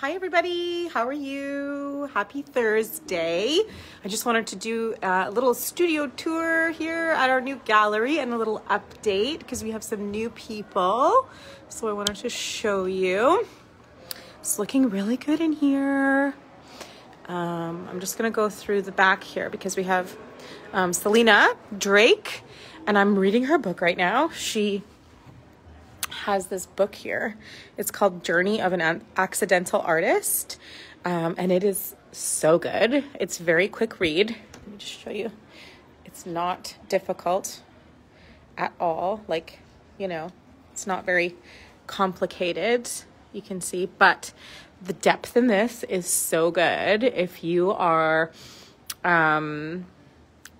Hi, everybody. How are you? Happy Thursday. I just wanted to do a little studio tour here at our new gallery and a little update because we have some new people. So I wanted to show you. It's looking really good in here. Um, I'm just going to go through the back here because we have um, Selena Drake, and I'm reading her book right now. She has this book here. It's called Journey of an Accidental Artist, um, and it is so good. It's very quick read. Let me just show you. It's not difficult at all. Like, you know, it's not very complicated. You can see, but the depth in this is so good. If you are um,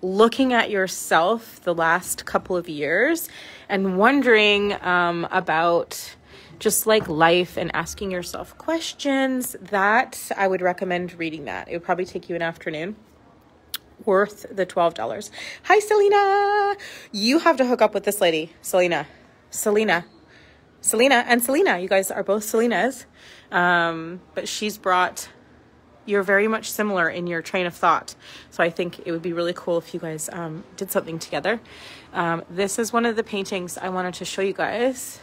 looking at yourself the last couple of years and wondering um, about just like life and asking yourself questions, that I would recommend reading that. It would probably take you an afternoon. Worth the $12. Hi, Selena. You have to hook up with this lady, Selena. Selena. Selena and Selena. You guys are both Selenas. Um, but she's brought you're very much similar in your train of thought. So I think it would be really cool if you guys um, did something together. Um, this is one of the paintings I wanted to show you guys.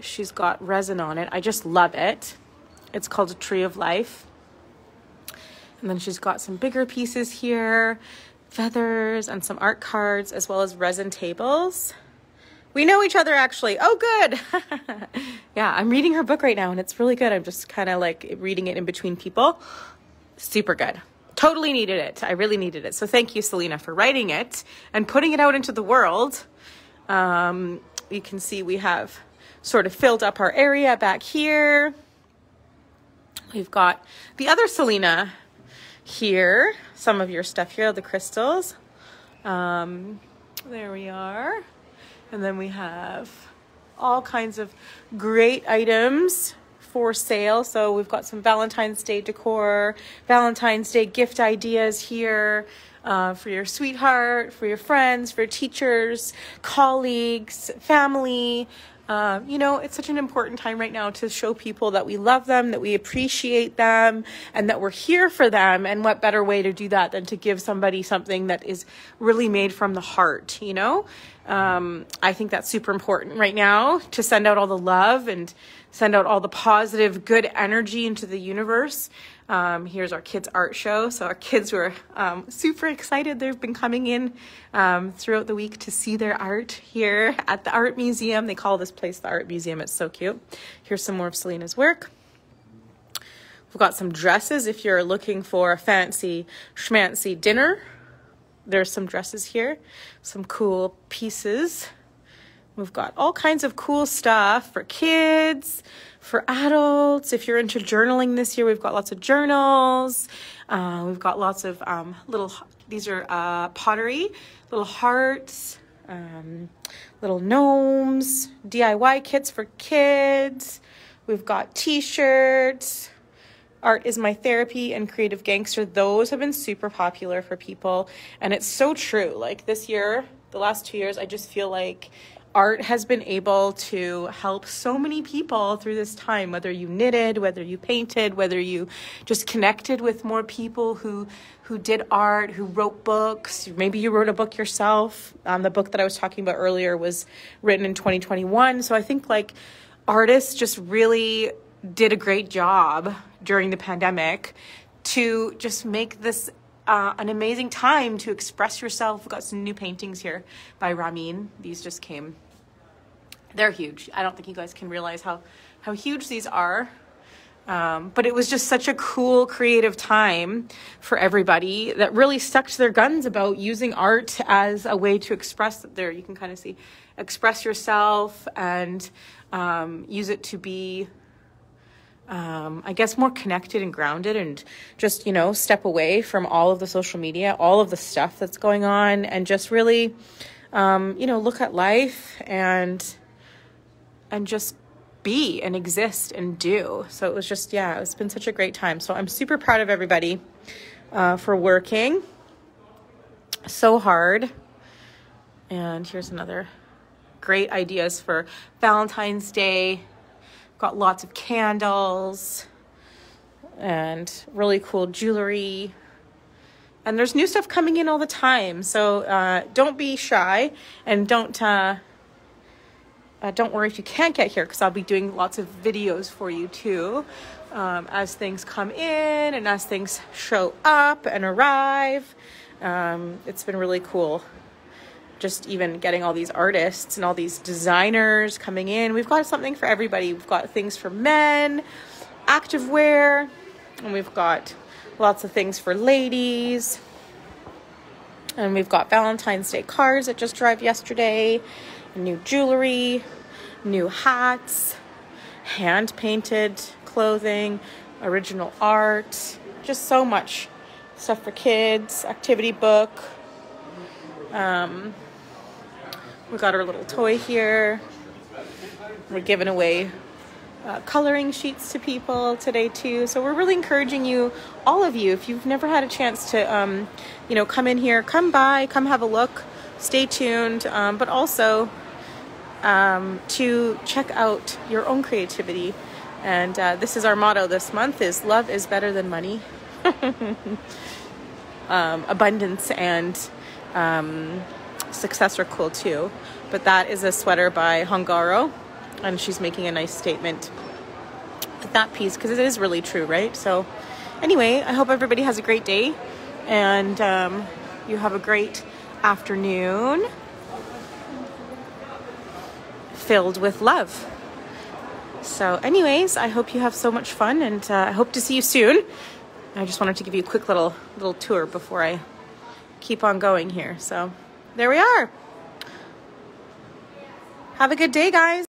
She's got resin on it. I just love it. It's called a Tree of Life. And then she's got some bigger pieces here, feathers and some art cards, as well as resin tables. We know each other actually. Oh, good. yeah, I'm reading her book right now and it's really good. I'm just kind of like reading it in between people. Super good. Totally needed it. I really needed it. So thank you, Selena, for writing it and putting it out into the world. Um, you can see we have sort of filled up our area back here. We've got the other Selena here. Some of your stuff here, the crystals. Um, there we are. And then we have all kinds of great items for sale. So we've got some Valentine's Day decor, Valentine's Day gift ideas here uh, for your sweetheart, for your friends, for teachers, colleagues, family. Uh, you know, it's such an important time right now to show people that we love them, that we appreciate them, and that we're here for them. And what better way to do that than to give somebody something that is really made from the heart, you know? Um, I think that's super important right now to send out all the love and send out all the positive, good energy into the universe. Um, here's our kids' art show. So our kids were um, super excited. They've been coming in um, throughout the week to see their art here at the art museum. They call this place the art museum. It's so cute. Here's some more of Selena's work. We've got some dresses if you're looking for a fancy schmancy dinner. There's some dresses here, some cool pieces. We've got all kinds of cool stuff for kids, for adults. If you're into journaling this year, we've got lots of journals. Uh, we've got lots of um, little, these are uh, pottery, little hearts, um, little gnomes, DIY kits for kids. We've got t shirts. Art is my therapy and creative gangster. Those have been super popular for people. And it's so true. Like this year, the last two years, I just feel like art has been able to help so many people through this time, whether you knitted, whether you painted, whether you just connected with more people who who did art, who wrote books. Maybe you wrote a book yourself. Um, the book that I was talking about earlier was written in 2021. So I think like artists just really did a great job during the pandemic to just make this uh, an amazing time to express yourself. We've got some new paintings here by Ramin. These just came. They're huge. I don't think you guys can realize how, how huge these are. Um, but it was just such a cool, creative time for everybody that really stuck to their guns about using art as a way to express. There, you can kind of see, express yourself and um, use it to be um, I guess, more connected and grounded and just, you know, step away from all of the social media, all of the stuff that's going on, and just really, um, you know, look at life and and just be and exist and do. So it was just, yeah, it's been such a great time. So I'm super proud of everybody uh, for working so hard. And here's another great ideas for Valentine's Day Got lots of candles. and really cool jewelry. And there's new stuff coming in all the time. So uh, don't be shy and don't. Uh, uh, don't worry if you can't get here because I'll be doing lots of videos for you too um, as things come in and as things show up and arrive. Um, it's been really cool just even getting all these artists and all these designers coming in. We've got something for everybody. We've got things for men, activewear, and we've got lots of things for ladies. And we've got Valentine's Day cards that just arrived yesterday, new jewelry, new hats, hand painted clothing, original art, just so much stuff for kids, activity book. Um, we got our little toy here. We're giving away uh, coloring sheets to people today too. So we're really encouraging you, all of you, if you've never had a chance to, um, you know, come in here, come by, come have a look, stay tuned, um, but also um, to check out your own creativity. And uh, this is our motto this month: is love is better than money. Um, abundance and um, success are cool too. But that is a sweater by Hungaro, and she's making a nice statement with that piece because it is really true, right? So, anyway, I hope everybody has a great day and um, you have a great afternoon filled with love. So, anyways, I hope you have so much fun, and uh, I hope to see you soon. I just wanted to give you a quick little little tour before I keep on going here. So, there we are. Have a good day, guys.